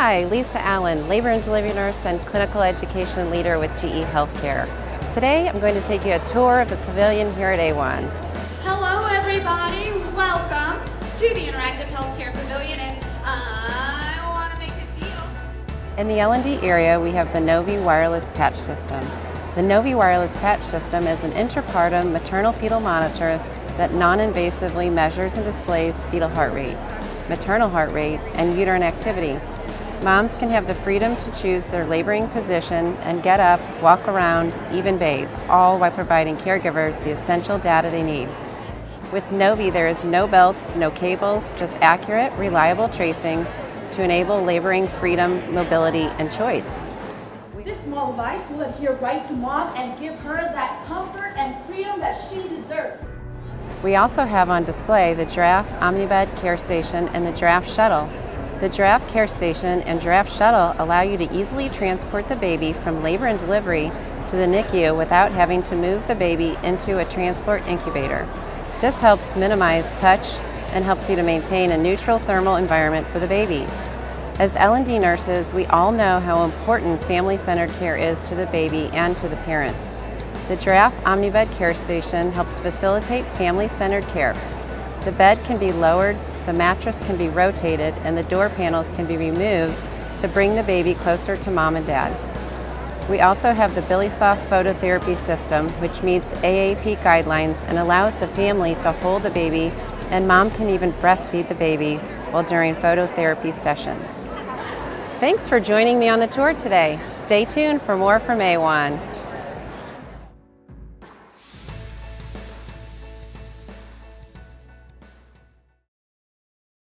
Hi, Lisa Allen, labor and delivery nurse and clinical education leader with GE Healthcare. Today I'm going to take you a tour of the pavilion here at AWHONN. Hello everybody, welcome to the Interactive Healthcare Pavilion and I want to make a deal. In the L&D area we have the Novii wireless patch system. The Novii wireless patch system is an intrapartum maternal fetal monitor that non-invasively measures and displays fetal heart rate, maternal heart rate, and uterine activity Moms can have the freedom to choose their laboring position and get up, walk around, even bathe, all while providing caregivers the essential data they need. With Novii, there is no belts, no cables, just accurate, reliable tracings to enable laboring freedom, mobility, and choice. This small device will adhere right to mom and give her that comfort and freedom that she deserves. We also have on display the Giraffe OmniBed Carestation and the Giraffe Shuttle, the Giraffe Carestation and Giraffe Shuttle allow you to easily transport the baby from labor and delivery to the NICU without having to move the baby into a transport incubator. This helps minimize touch and helps you to maintain a neutral thermal environment for the baby. As L&D nurses, we all know how important family-centered care is to the baby and to the parents. The Giraffe OmniBed Carestation helps facilitate family-centered care. The bed can be lowered the mattress can be rotated and the door panels can be removed to bring the baby closer to mom and dad. We also have the BiliSoft phototherapy system, which meets AAP guidelines and allows the family to hold the baby, and mom can even breastfeed the baby while during phototherapy sessions. Thanks for joining me on the tour today. Stay tuned for more from AWHONN.